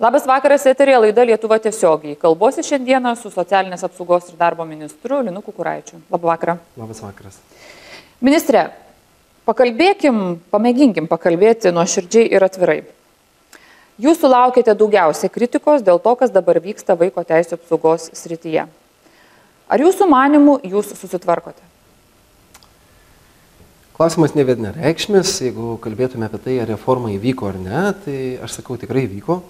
Labas vakaras, eterė laida Lietuva tiesiogiai. Kalbuosi šiandieną su socialinės apsaugos ir darbo ministru Linu Kukuraičiu. Labą vakarą. Labas vakaras. Ministre, pakalbėkim, pamėginkim pakalbėti nuoširdžiai ir atvirai. Jūs sulaukėte daugiausiai kritikos dėl to, kas dabar vyksta vaiko teisų apsaugos srityje. Ar jūsų manimų jūs susitvarkote? Klausimas ne vienareikšmis, jeigu kalbėtume apie tai, ar reforma įvyko ar ne, tai aš sakau tikrai įvyko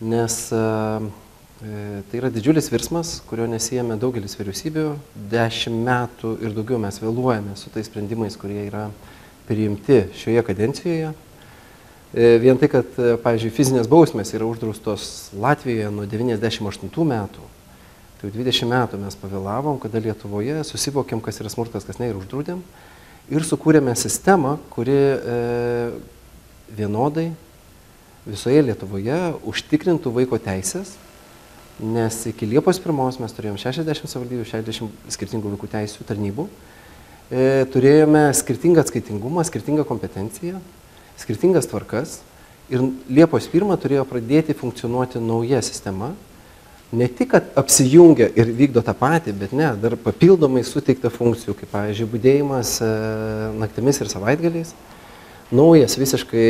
nes e, e, tai yra didžiulis virsmas, kurio nesijėmė daugelis vyriausybių. Dešimt metų ir daugiau mes vėluojame su tais sprendimais, kurie yra priimti šioje kadencijoje. E, vien tai, kad, pavyzdžiui, fizinės bausmės yra uždraustos Latvijoje nuo 98 metų, tai jau 20 metų mes pavėlavom, kada Lietuvoje susivokėm, kas yra smurtas, kas ne ir uždraudėm. Ir sukūrėme sistemą, kuri e, vienodai visoje Lietuvoje užtikrintų vaiko teisės, nes iki Liepos 1 mes turėjome 60 savivaldybių, 60 skirtingų vaikų teisų tarnybų, e, turėjome skirtingą atskaitingumą, skirtingą kompetenciją, skirtingas tvarkas ir Liepos 1 turėjo pradėti funkcionuoti nauja sistema, ne tik, kad apsijungia ir vykdo tą patį, bet ne, dar papildomai suteikta funkcijų, kaip, pavyzdžiui, būdėjimas e, naktimis ir savaitgaliais, naujas visiškai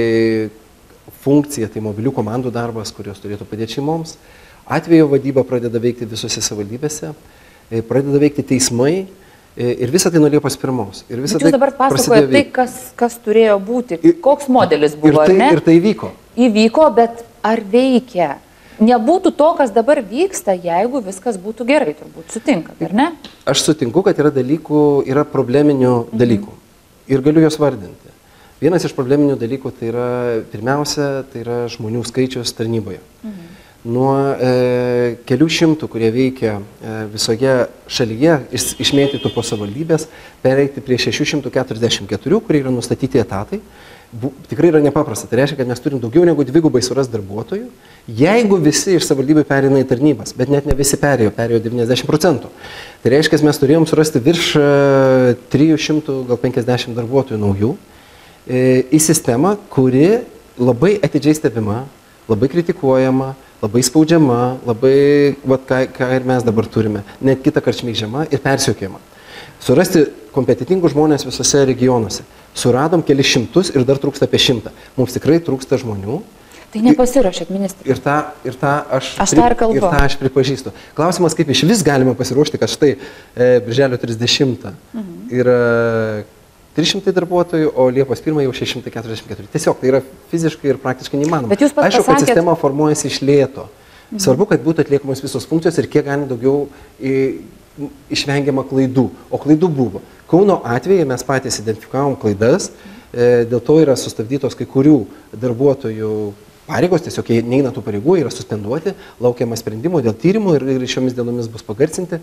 funkcija, tai mobilių komandų darbas, kurios turėtų padėti šeimoms. Atvejo vadyba pradeda veikti visose savivaldybėse, e, pradeda veikti teismai e, ir visą tai nuo Liepos pirmos. Ir visą tai dabar pasakojate tai, kas, kas turėjo būti, koks modelis buvo. Ir tai, ir tai įvyko. Įvyko, bet ar veikia? Nebūtų to, kas dabar vyksta, jeigu viskas būtų gerai, turbūt sutinkat, ar ne? Aš sutinku, kad yra dalykų, yra probleminių dalykų. Mhm. Ir galiu juos vardinti. Vienas iš probleminių dalykų tai yra, pirmiausia, tai yra žmonių skaičius tarnyboje. Mhm. Nuo e, kelių šimtų, kurie veikia e, visoje šalyje, iš, išmėtytų po savivaldybės, pereiti prie 644, kurie yra nustatyti etatai, bu, tikrai yra nepaprasta. Tai reiškia, kad mes turim daugiau negu dvigubai suras darbuotojų, jeigu visi iš savivaldybių perina į tarnybas, bet net ne visi perėjo, perėjo 90 procentų. Tai reiškia, mes turėjom surasti virš 300, e, gal 50 darbuotojų naujų. E, į sistemą, kuri labai atidžiai stebima, labai kritikuojama, labai spaudžiama, labai, vat, ką, ką ir mes dabar turime, net kitą kartą šmeižiama ir persiūkiama. Surasti kompetitingus žmonės visose regionuose. Suradom keli šimtus ir dar trūksta apie šimtą. Mums tikrai trūksta žmonių. Tai nepasiruošėt, ministrė. Ir tą, ir tą aš, aš, tą ir, tą aš pripažįstu. Klausimas, kaip iš vis galima pasiruošti, kad štai e, birželio 30 mhm. yra 300 darbuotojų, o Liepos 1 jau 644. Tiesiog tai yra fiziškai ir praktiškai neįmanoma. Bet jūs pasakėt... Aišku, kad sistema formuojasi iš lėto. Mhm. Svarbu, kad būtų atliekamos visos funkcijos ir kiek galima daugiau išvengiama klaidų. O klaidų buvo. Kauno atveju mes patys identifikavom klaidas, e, dėl to yra sustabdytos kai kurių darbuotojų pareigos, tiesiog jie neina tų pareigų, yra suspenduoti, laukiama sprendimo dėl tyrimų ir, ir šiomis dienomis bus pagarsinti.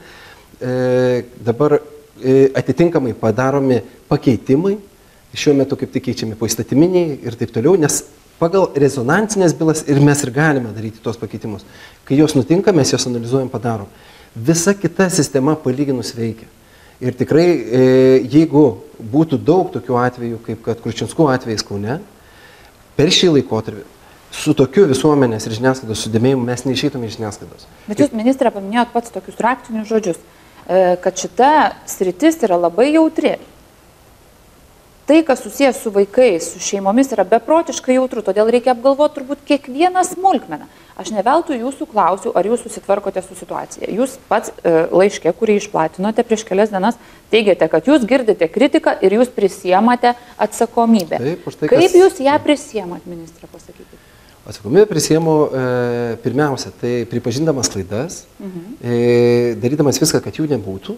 E, dabar atitinkamai padaromi pakeitimai, šiuo metu kaip tik keičiami poįstatyminiai ir taip toliau, nes pagal rezonansinės bylas ir mes ir galime daryti tuos pakeitimus. Kai jos nutinka, mes juos analizuojam, padarom. Visa kita sistema palyginus veikia. Ir tikrai, e, jeigu būtų daug tokių atvejų, kaip kad Kručinskų atvejais Kaune, per šį laikotarpį su tokiu visuomenės ir žiniasklaidos sudėmėjimu mes neišeitume iš žiniasklaidos. Bet jūs, ministrė, paminėjot pats tokius raktinius žodžius E, kad šita sritis yra labai jautri. Tai, kas susijęs su vaikais, su šeimomis, yra beprotiškai jautru, todėl reikia apgalvoti turbūt kiekvieną smulkmeną. Aš neveltui jūsų klausiu, ar jūs susitvarkote su situacija. Jūs pats e, laiškė, kurį išplatinote prieš kelias dienas, teigiate, kad jūs girdite kritiką ir jūs prisiemate atsakomybę. Taip, tai, Kaip kas... jūs ją prisiemat, ministrė, pasakykite? Atsakomybę prisiemu e, pirmiausia, tai pripažindamas klaidas, mhm. e, darydamas viską, kad jų nebūtų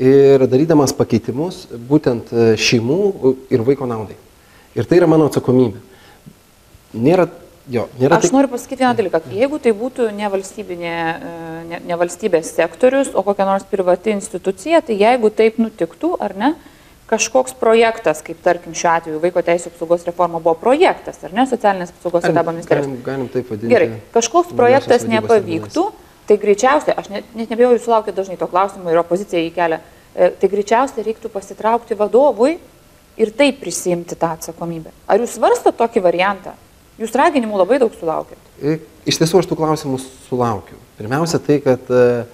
ir darydamas pakeitimus būtent e, šeimų ir vaiko naudai. Ir tai yra mano atsakomybė. Nėra, jo, nėra Aš taip... noriu pasakyti vieną dalyką. Jeigu tai būtų ne, e, ne, ne valstybės sektorius, o kokia nors privati institucija, tai jeigu taip nutiktų, ar ne, kažkoks projektas, kaip tarkim šiuo atveju vaiko teisų apsaugos reforma buvo projektas, ar ne, socialinės apsaugos ir darbo ministerijos. Galim, galim taip vadinti. Gerai, kažkoks projektas nepavyktų, tai greičiausiai, aš net, net nebėjau, jūs sulaukite dažnai to klausimo ir opozicija į kelią, e, tai greičiausiai reiktų pasitraukti vadovui ir taip prisimti tą atsakomybę. Ar jūs svarstate tokį variantą? Jūs raginimų labai daug sulaukėt. iš tiesų aš tų klausimų sulaukiu. Pirmiausia, tai, kad e,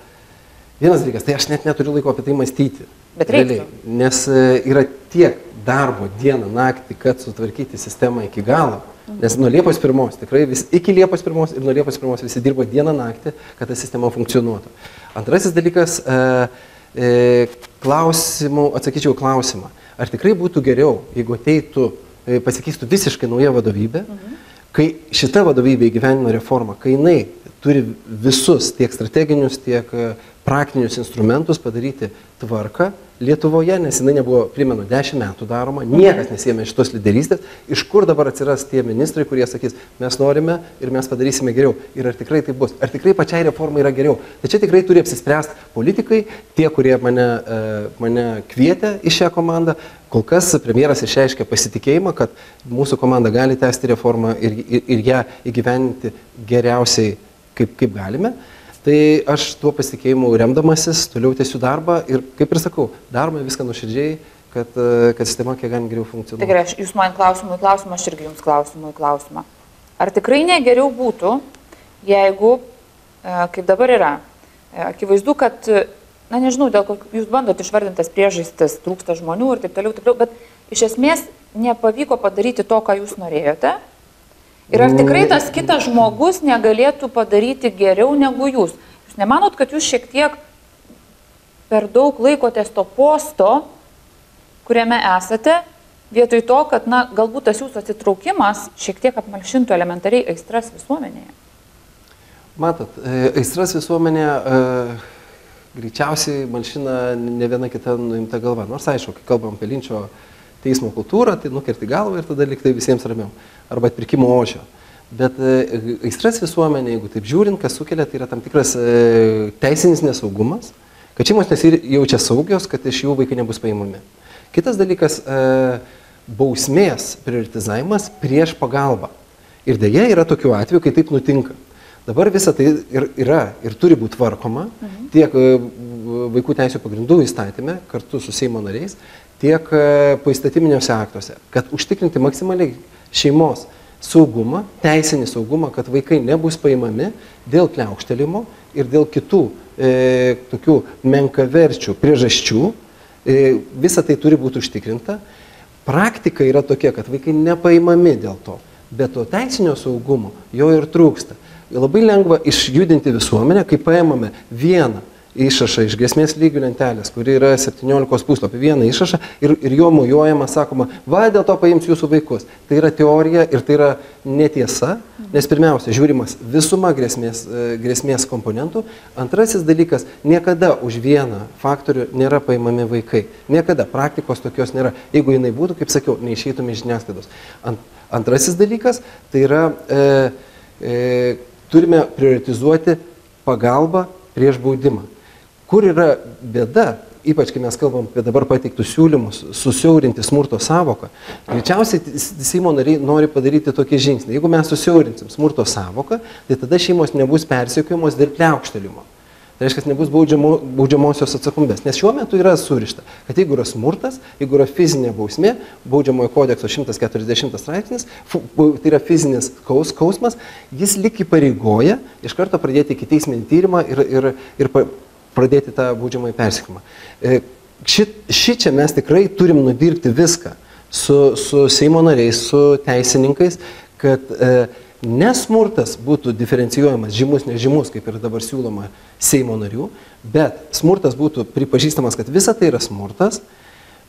vienas dalykas, tai aš net neturiu laiko apie tai mąstyti. Bet. Realiai, nes e, yra tiek darbo dieną, naktį, kad sutvarkyti sistemą iki galo. Nes nuo Liepos pirmos, tikrai vis, iki Liepos pirmos ir nuo Liepos pirmos visi dirbo dieną naktį, kad ta sistema funkcionuotų. Antrasis dalykas, e, e, klausimų, atsakyčiau klausimą. Ar tikrai būtų geriau, jeigu ateitų, e, pasikeistų visiškai nauja vadovybė, mhm. kai šita vadovybė įgyvenino reformą, kai jinai turi visus tiek strateginius, tiek e, praktinius instrumentus padaryti tvarką Lietuvoje, nes jinai nebuvo, primenu, 10 metų daroma, niekas nesėmė šitos lyderystės, iš kur dabar atsiras tie ministrai, kurie sakys, mes norime ir mes padarysime geriau. Ir ar tikrai tai bus, ar tikrai pačiai reformai yra geriau. Tai čia tikrai turi apsispręsti politikai, tie, kurie mane, e, mane kvietė į šią komandą. Kol kas premjeras išreiškė pasitikėjimą, kad mūsų komanda gali tęsti reformą ir, ir, ir ją įgyveninti geriausiai, kaip, kaip galime. Tai aš tuo pasitikėjimu remdamasis toliau tęsiu darbą ir, kaip ir sakau, darome viską nuoširdžiai, kad, e, kad sistema kiek galima geriau funkcionuotų. Tai gerai, jūs man klausimų į klausimą, aš irgi jums klausimų į klausimą. Ar tikrai negeriau būtų, jeigu, e, kaip dabar yra, e, akivaizdu, kad, na nežinau, dėl ko jūs bandot išvardintas priežastis, trūksta žmonių ir taip toliau, taip toliau, bet iš esmės nepavyko padaryti to, ką jūs norėjote Ir ar tikrai tas kitas žmogus negalėtų padaryti geriau negu jūs? Jūs nemanot, kad jūs šiek tiek per daug laikotės to posto, kuriame esate, vietoj to, kad, na, galbūt tas jūsų atsitraukimas šiek tiek apmalšintų elementariai aistras visuomenėje? Matot, e, aistras visuomenėje e, greičiausiai malšina ne viena kita nuimta galva. Nors aišku, kai kalbam apie linčio teismo kultūrą, tai nukerti galvą ir tada liktai visiems ramiau. Arba atpirkimo ožio. Bet e, aistras visuomenė, jeigu taip žiūrint, kas sukelia, tai yra tam tikras e, teisinis nesaugumas, kad šeimos nesijaučia saugios, kad iš jų vaikai nebus paimami. Kitas dalykas e, - bausmės prioritizavimas prieš pagalbą. Ir dėja yra tokių atvejų, kai taip nutinka. Dabar visa tai ir yra ir turi būti tvarkoma mhm. tiek vaikų teisų pagrindų įstatymė kartu su Seimo nariais, tiek e, poįstatyminiuose aktuose, kad užtikrinti maksimaliai šeimos saugumą, teisinį saugumą, kad vaikai nebus paimami dėl kliaukštelimo ir dėl kitų e, tokių menkaverčių priežasčių. E, visa tai turi būti užtikrinta. Praktika yra tokia, kad vaikai nepaimami dėl to, bet to teisinio saugumo jo ir trūksta. Labai lengva išjudinti visuomenę, kai paimame vieną išrašą iš grėsmės lygių lentelės, kuri yra 17 puslapį, vieną išrašą ir, ir jo mojuojama, sakoma, va dėl to paims jūsų vaikus. Tai yra teorija ir tai yra netiesa, nes pirmiausia, žiūrimas visuma grėsmės, e, grėsmės komponentų. Antrasis dalykas, niekada už vieną faktorių nėra paimami vaikai. Niekada praktikos tokios nėra. Jeigu jinai būtų, kaip sakiau, neišeitume iš žiniasklaidos. Ant, antrasis dalykas, tai yra, e, e, turime prioritizuoti pagalbą prieš baudimą. Kur yra bėda, ypač kai mes kalbam apie dabar pateiktus siūlymus, susiaurinti smurto savoką, greičiausiai Seimo nariai nori padaryti tokį žingsnį. Jeigu mes susiaurinsim smurto savoką, tai tada šeimos nebus persekiojamos dėl pliaukštelimo. Tai reiškia, nebus baudžiamo, baudžiamosios atsakomybės. Nes šiuo metu yra surišta, kad jeigu yra smurtas, jeigu yra fizinė bausmė, baudžiamojo kodekso 140 straipsnis, tai yra fizinis kaus, skausmas, jis lik įpareigoja iš karto pradėti iki teisminį tyrimą ir, ir, ir pradėti tą baudžiamąjį persikimą. E, ši, ši čia mes tikrai turim nudirbti viską su, su Seimo nariais, su teisininkais, kad e, nesmurtas būtų diferencijuojamas žymus, nežymus, kaip ir dabar siūloma Seimo narių, bet smurtas būtų pripažįstamas, kad visa tai yra smurtas,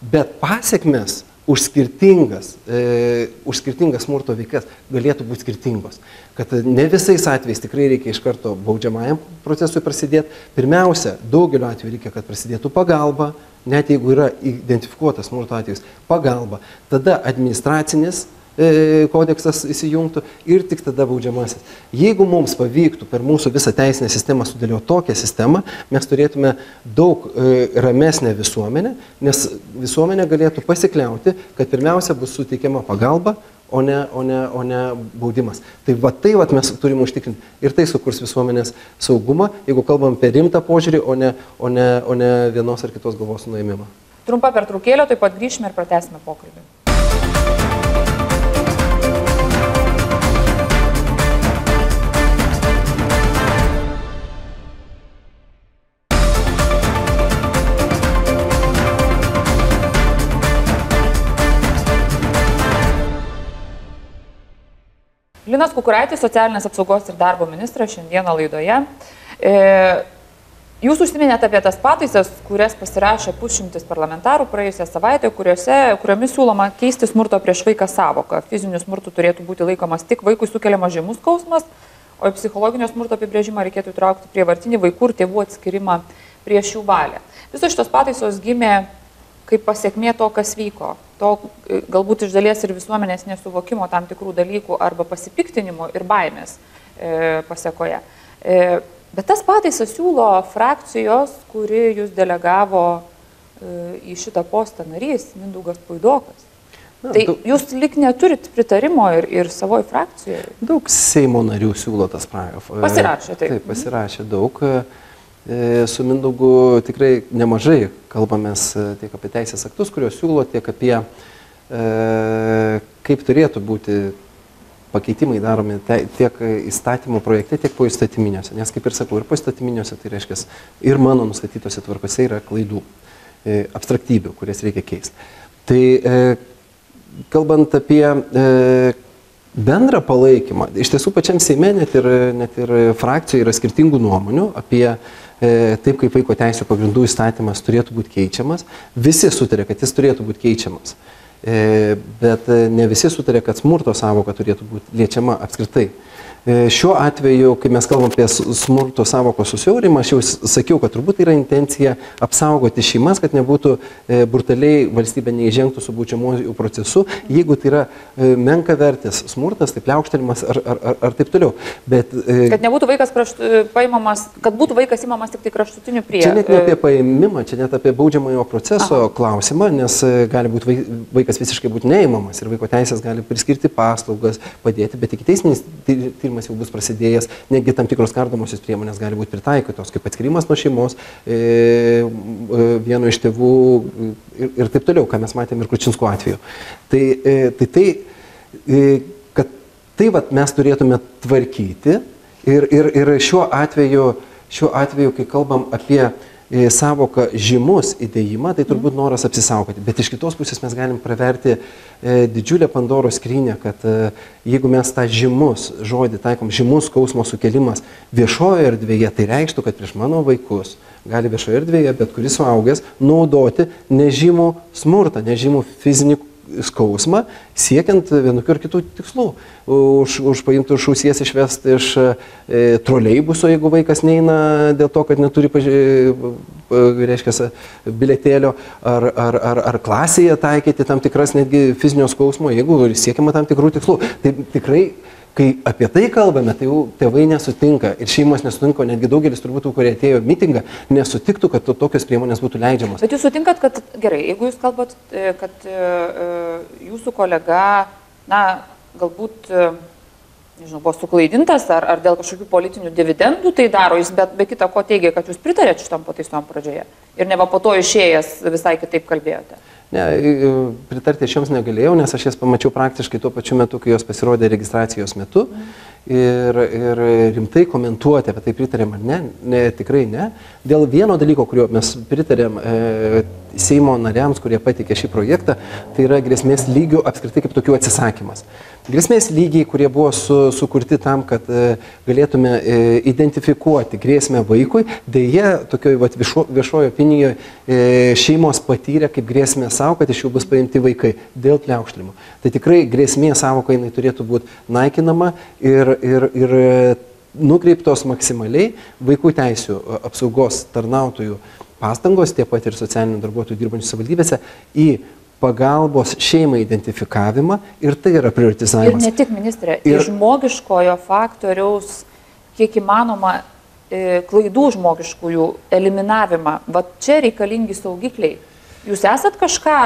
bet pasiekmes už skirtingas, e, už skirtingas smurto veikas galėtų būti skirtingos. Kad ne visais atvejais tikrai reikia iš karto baudžiamajam procesui prasidėti. Pirmiausia, daugeliu atveju reikia, kad prasidėtų pagalba, net jeigu yra identifikuotas smurto atvejis, pagalba. Tada administracinis kodeksas įsijungtų ir tik tada baudžiamasis. Jeigu mums pavyktų per mūsų visą teisinę sistemą sudėlioti tokią sistemą, mes turėtume daug e, ramesnę visuomenę, nes visuomenė galėtų pasikliauti, kad pirmiausia bus suteikiama pagalba, o ne, o ne, o ne baudimas. Tai va tai va mes turime užtikrinti ir tai sukurs visuomenės saugumą, jeigu kalbam apie rimtą požiūrį, o ne, o ne, o ne vienos ar kitos galvos nuėmimą. Trumpa pertraukėlė, taip pat grįšime ir pratęsime pokalbį. Linas Kukuraitis, socialinės apsaugos ir darbo ministras, šiandieną laidoje. E, jūs užsiminėte apie tas pataisas, kurias pasirašė pusšimtis parlamentarų praėjusią savaitę, kuriuose, kuriomis siūloma keisti smurto prieš vaiką savoką. Fizinių smurtų turėtų būti laikomas tik vaikui sukeliamas žemus skausmas, o į psichologinio smurto apibrėžimą reikėtų įtraukti prievartinį vaikų ir tėvų atskirimą prieš jų valią. Visos šitos pataisos gimė kaip pasiekmė to, kas vyko. To e, galbūt iš dalies ir visuomenės nesuvokimo tam tikrų dalykų arba pasipiktinimo ir baimės e, pasiekoje. E, bet tas pataisas siūlo frakcijos, kuri jūs delegavo e, į šitą postą narys, Mindaugas Puidokas. Na, tai daug, jūs lik neturit pritarimo ir, ir savoji frakcijoje. Daug Seimo narių siūlo tas praėjų. Pasirašė, taip. Taip, pasirašė daug. E, E, su Mindaugu tikrai nemažai kalbamės e, tiek apie teisės aktus, kuriuos siūlo, tiek apie e, kaip turėtų būti pakeitimai daromi tiek įstatymų projekte, tiek po įstatyminiuose. Nes kaip ir sakau, ir po įstatyminiuose tai reiškia ir mano nustatytose tvarkose yra klaidų, abstraktybių, kurias reikia keisti. Tai kalbant apie bendrą palaikymą, iš tiesų pačiam Seime net ir, net ir frakcijoje yra skirtingų nuomonių apie E, taip kaip vaiko teisų pagrindų įstatymas turėtų būti keičiamas, visi sutarė, kad jis turėtų būti keičiamas. E, bet ne visi sutarė, kad smurto savoka turėtų būti liečiama apskritai. E, šiuo atveju, kai mes kalbam apie smurto savoko susiaurimą, aš jau sakiau, kad turbūt yra intencija apsaugoti šeimas, kad nebūtų e, brutaliai valstybė neįžengtų su būčiamuoju procesu, jeigu tai yra e, menka vertis smurtas, tai pliaukštelimas ar, ar, ar, ar taip toliau. Bet, kad nebūtų vaikas krašt, paimamas, kad būtų vaikas įmamas tik tai kraštutiniu prie. Čia net ne apie paėmimą, čia net apie baudžiamojo proceso Aha. klausimą, nes gali būti vaikas visiškai būti neįmamas ir vaiko teisės gali priskirti paslaugas, padėti, bet iki teisminis tyrimas tyrimas jau bus prasidėjęs, netgi tam tikros kardomosios priemonės gali būti pritaikytos, kaip atskirimas nuo šeimos, e, e, vieno iš tėvų ir, ir taip toliau, ką mes matėme ir Kručinsko atveju. Tai e, tai, tai e, kad tai vat, mes turėtume tvarkyti ir, ir, ir šiuo, atveju, šiuo atveju, kai kalbam apie savoką žymus įdėjimą, tai turbūt noras apsisaugoti. Bet iš kitos pusės mes galim praverti e, didžiulę Pandoro skrynę, kad e, jeigu mes tą žymus žodį taikom, žymus skausmo sukelimas viešojo erdvėje, tai reikštų, kad prieš mano vaikus gali viešoje erdvėje bet kuris suaugęs naudoti nežymų smurtą, nežymų fizinį skausmą, siekiant vienokių ar kitų tikslų. Už, už paimtų iš ausies išvesti iš e, troleibuso, jeigu vaikas neina dėl to, kad neturi, paži... E, reiškia, biletėlio, ar, ar, ar, ar klasėje taikyti tam tikras netgi fizinio skausmo, jeigu siekiama tam tikrų tikslų. Tai tikrai kai apie tai kalbame, tai jau tėvai nesutinka ir šeimos nesutinka, netgi daugelis turbūt tų, kurie atėjo mitingą, nesutiktų, kad to, tokios priemonės būtų leidžiamos. Bet jūs sutinkat, kad gerai, jeigu jūs kalbat, e, kad e, e, jūsų kolega, na, galbūt nežinau, buvo suklaidintas ar, ar dėl kažkokių politinių dividendų tai daro, jis bet be kita ko teigia, kad jūs pritarėte šitam pataisom pradžioje ir ne va po to išėjęs visai kitaip kalbėjote. Ne, pritarti aš joms negalėjau, nes aš jas pamačiau praktiškai tuo pačiu metu, kai jos pasirodė registracijos metu. Ir, ir rimtai komentuoti, apie tai pritarėm ar ne, ne, tikrai ne. Dėl vieno dalyko, kurio mes pritarėm e, Seimo nariams, kurie patikė šį projektą, tai yra grėsmės lygių apskritai kaip tokių atsisakymas. Grėsmės lygiai, kurie buvo su, sukurti tam, kad e, galėtume e, identifikuoti grėsmę vaikui, dėje tokioje viešo, viešojo opinijoje šeimos patyrė kaip grėsmę savo, kad iš jų bus paimti vaikai dėl pliaukštelimo. Tai tikrai grėsmė savoka jinai turėtų būti naikinama ir, ir, ir nukreiptos maksimaliai vaikų teisų apsaugos tarnautojų pastangos, tiek pat ir socialinių darbuotojų dirbančių savivaldybėse, į pagalbos šeimai identifikavimą ir tai yra prioritizavimas. Ir ne tik, ministrė, ir žmogiškojo faktoriaus, kiek įmanoma, e, klaidų žmogiškųjų eliminavimą. Va čia reikalingi saugikliai. Jūs esat kažką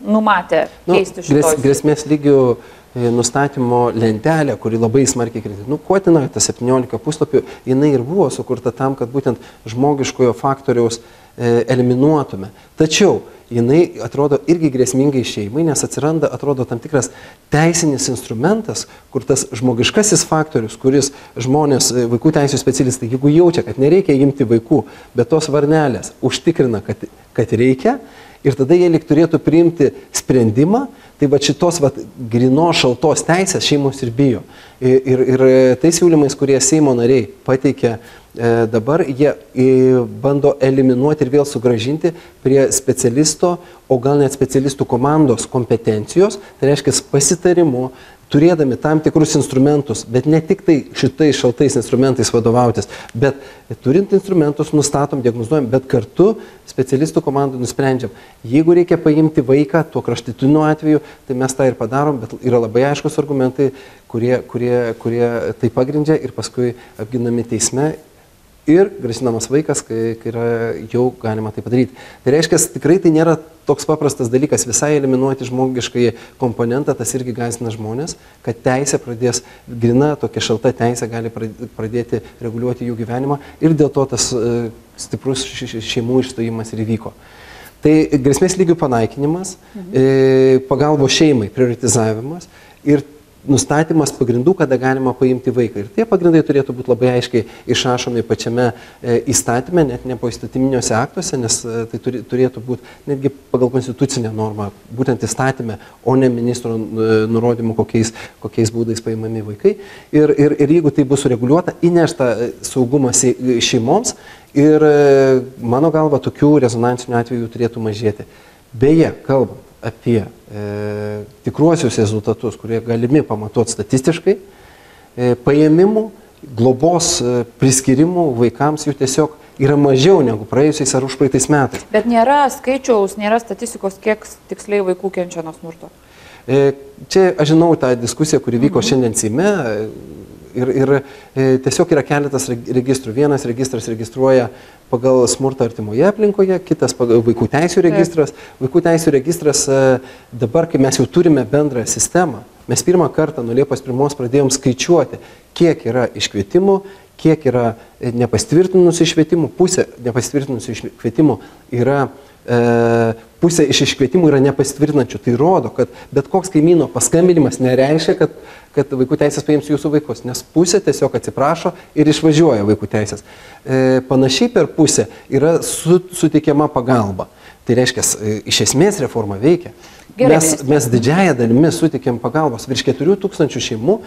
numatę nu, keisti nu, šitą? Grės, grėsmės lygių e, nustatymo lentelė, kuri labai smarkiai kritikuotina, tas 17 puslapių, jinai ir buvo sukurta tam, kad būtent žmogiškojo faktoriaus e, eliminuotume. Tačiau jinai atrodo irgi grėsmingai šeimai, nes atsiranda, atrodo, tam tikras teisinis instrumentas, kur tas žmogiškasis faktorius, kuris žmonės, e, vaikų teisų specialistai, jeigu jaučia, kad nereikia imti vaikų, bet tos varnelės užtikrina, kad, kad reikia, ir tada jie lik turėtų priimti sprendimą, tai va šitos va, grino šaltos teisės šeimos ir bijo. Ir, ir, ir tais siūlymais, kurie Seimo nariai pateikė e, dabar, jie e, bando eliminuoti ir vėl sugražinti prie specialisto, o gal net specialistų komandos kompetencijos, tai reiškia pasitarimu, turėdami tam tikrus instrumentus, bet ne tik tai šitais šaltais instrumentais vadovautis, bet turint instrumentus nustatom, diagnozuojam, bet kartu specialistų komandai nusprendžiam, jeigu reikia paimti vaiką tuo kraštutiniu atveju, tai mes tą ir padarom, bet yra labai aiškus argumentai, kurie, kurie, kurie tai pagrindžia ir paskui apginami teisme ir grasinamas vaikas, kai, kai yra jau galima tai padaryti. Tai reiškia, tikrai tai nėra toks paprastas dalykas visai eliminuoti žmogiškai komponentą, tas irgi gąsdina žmonės, kad teisė pradės, grina tokia šalta teisė gali pradėti reguliuoti jų gyvenimą ir dėl to tas e, stiprus šeimų išstojimas ir įvyko. Tai grėsmės lygių panaikinimas, mhm. E, pagalbo šeimai, prioritizavimas ir nustatymas pagrindų, kada galima paimti vaiką. Ir tie pagrindai turėtų būti labai aiškiai išrašomi pačiame e, įstatyme, net ne po įstatyminiuose aktuose, nes e, tai turėtų būti netgi pagal konstitucinę normą, būtent įstatymę, o ne ministro e, nurodymų, kokiais, kokiais būdais paimami vaikai. Ir, ir, ir jeigu tai bus sureguliuota, įnešta saugumas šeimoms ir mano galva tokių rezonansinių atvejų turėtų mažėti. Beje, kalbant apie e, tikruosius rezultatus, kurie galimi pamatuoti statistiškai, e, paėmimų, globos e, priskirimų vaikams jų tiesiog yra mažiau negu praėjusiais ar užpraeitais metais. Bet nėra skaičiaus, nėra statistikos, kiek tiksliai vaikų kenčia nuo smurto. E, čia aš žinau tą diskusiją, kuri vyko mhm. šiandien Seime. Ir, ir e, tiesiog yra keletas registrų. Vienas registras registruoja pagal smurtą artimoje aplinkoje, kitas pagal vaikų teisų registras. Vaikų teisų registras e, dabar, kai mes jau turime bendrą sistemą, mes pirmą kartą nuo Liepos 1 pradėjom skaičiuoti, kiek yra iškvietimų, kiek yra e, nepastvirtinusių iškvietimų, pusė nepastvirtinusių iškvietimų yra pusė iš iškvietimų yra nepasitvirtinančių. Tai rodo, kad bet koks kaimyno paskambinimas nereiškia, kad, kad vaikų teisės paims jūsų vaikus, nes pusė tiesiog atsiprašo ir išvažiuoja vaikų teisės. E, panašiai per pusę yra su, sutikiama pagalba. Tai reiškia, e, iš esmės reforma veikia. Gerai, mes, mes didžiąją dalimi sutikėm pagalbos. Virš 4000 šeimų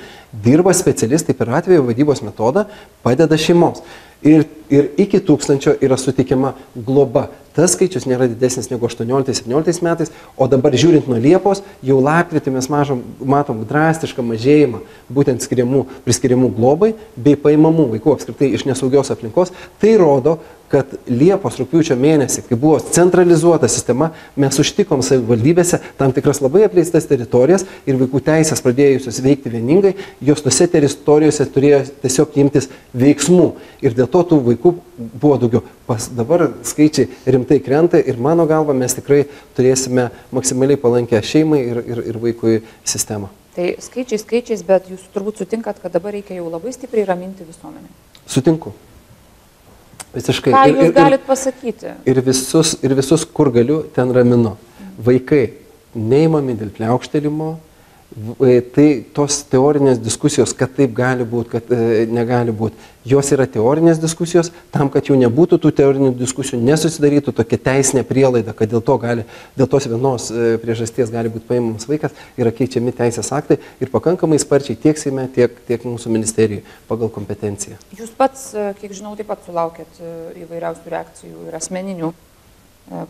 dirba specialistai per atveju vadybos metodą, padeda šeimoms. Ir, ir iki tūkstančio yra sutikiama globa tas skaičius nėra didesnis negu 18-17 metais, o dabar žiūrint nuo Liepos, jau lapkritį mes mažom, matom drastišką mažėjimą būtent skiriamų, priskiriamų globai bei paimamų vaikų apskritai iš nesaugios aplinkos. Tai rodo, kad Liepos rūpiučio mėnesį, kai buvo centralizuota sistema, mes užtikom savivaldybėse tam tikras labai apleistas teritorijas ir vaikų teisės pradėjusios veikti vieningai, jos tose teritorijose turėjo tiesiog imtis veiksmų. Ir dėl to tų vaikų buvo daugiau. Pas dabar skaičiai rimtai krenta ir mano galva mes tikrai turėsime maksimaliai palankę šeimai ir, ir, ir vaikui sistemą. Tai skaičiai skaičiais, bet jūs turbūt sutinkat, kad dabar reikia jau labai stipriai raminti visuomenę. Sutinku. Visiškai. Ką jūs ir, galit pasakyti? Ir visus, ir visus, kur galiu, ten raminu. Vaikai neįmami dėl pliaukštelimo, tai tos teorinės diskusijos, kad taip gali būti, kad e, negali būti, jos yra teorinės diskusijos, tam, kad jų nebūtų tų teorinių diskusijų, nesusidarytų tokia teisinė prielaida, kad dėl, to gali, dėl tos vienos e, priežasties gali būti paimamas vaikas, yra keičiami teisės aktai ir pakankamai sparčiai tiek Seime, tiek, tiek mūsų ministerijai pagal kompetenciją. Jūs pats, kiek žinau, taip pat sulaukėt įvairiausių reakcijų ir asmeninių E,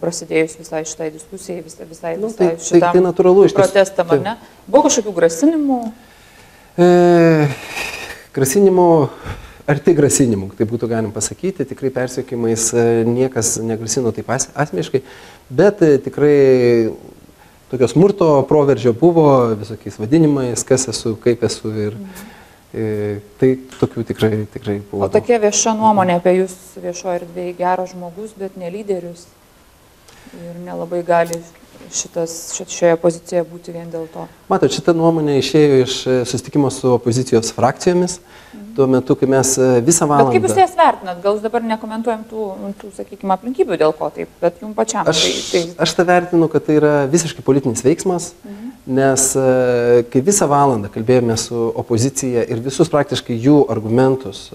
prasidėjus visai šitai diskusijai, visai, visai, nu, tai, visai šitam tai, tai natūralu. Protestam, ar ne? Buvo kažkokių grasinimų? E, grasinimų, arti grasinimų, tai būtų galima pasakyti, tikrai persiekimais e, niekas negrasino taip asmeniškai, bet e, tikrai tokio smurto proveržio buvo visokiais vadinimais, kas esu, kaip esu ir mhm. e, tai tokių tikrai, tikrai buvo. O tokia vieša nuomonė apie jūs viešoje erdvėje geras žmogus, bet ne lyderius ir nelabai gali šitas, šit- šioje pozicijoje būti vien dėl to. Matot, šita nuomonė išėjo iš e, susitikimo su opozicijos frakcijomis, tuo metu, kai mes e, visą Bet kaip jūs valandą... jas vertinat? Gal jūs dabar nekomentuojam tų, tų sakykime, aplinkybių, dėl ko taip, bet jums pačiam. Aš, tai, tai, aš tą vertinu, kad tai yra visiškai politinis veiksmas, nes e, kai visą valandą kalbėjome su opozicija ir visus praktiškai jų argumentus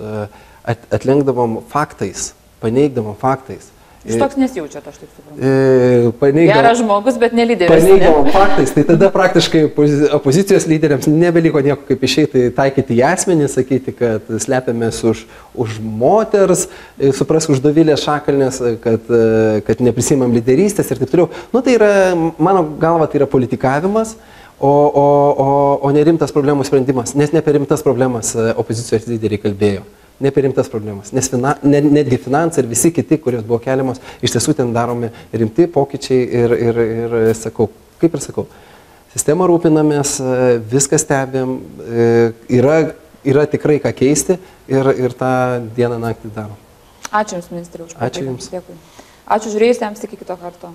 at, atlenkdavom faktais, paneigdavom faktais. Jūs toks nesijaučiate, aš taip suprantu. E, paneigdavom- Geras žmogus, bet nelyderis. ne? Paneigdavom faktais, tai tada praktiškai opozi- opozicijos lyderiams nebeliko nieko kaip išeiti, taikyti į asmenį, sakyti, kad slepiamės už, už moters, e, suprask už dovilės šakalnės, e, kad, e, kad neprisimam lyderystės ir taip toliau. Nu, tai yra, mano galva, tai yra politikavimas. O, o, o, o nerimtas problemų sprendimas, nes ne per rimtas problemas e, opozicijos lyderiai kalbėjo. Ne per rimtas problemas, nes fina, ne, netgi finansai ir visi kiti, kurios buvo keliamos, iš tiesų ten daromi rimti pokyčiai ir, ir, ir sakau, kaip ir sakau, sistemą rūpinamės, viską stebėm, yra, yra tikrai ką keisti ir, ir tą dieną naktį darom. Ačiū Jums, ministrė, už Ačiū pokalbį. Jums. Dėkui. Ačiū žiūrėjusiems, iki kito karto.